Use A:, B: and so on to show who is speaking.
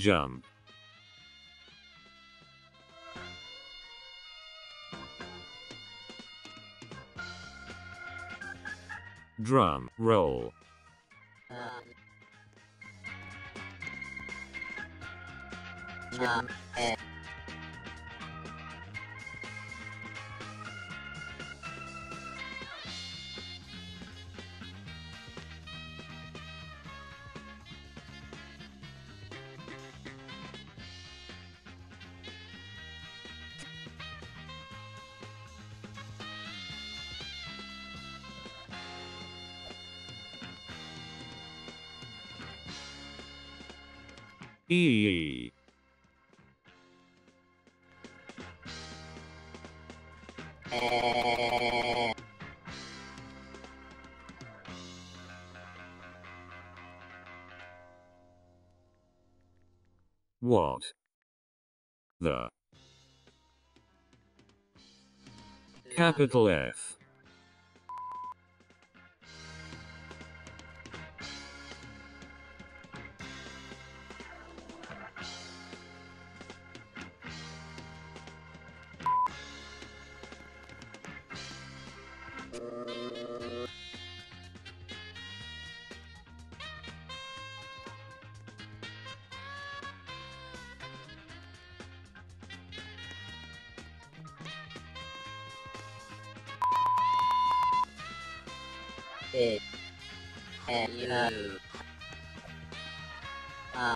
A: Jump. Drum roll.
B: Drum head.
A: E. What? The. Capital F.
B: Big. You. Uh.